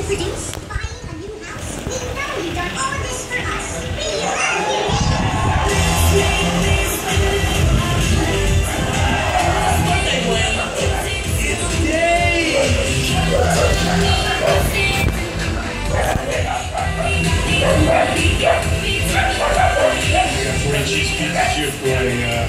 to produce, buying a new house. We know you've done all of this for us. We love you. Four cheese pizza here for uh,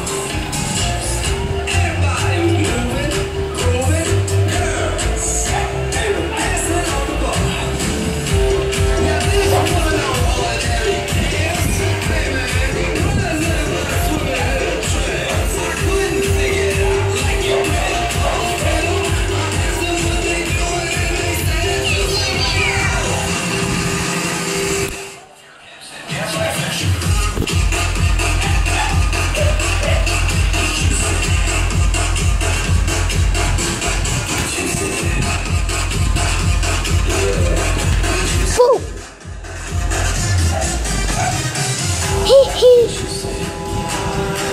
Get you sick.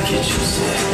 Get you sick.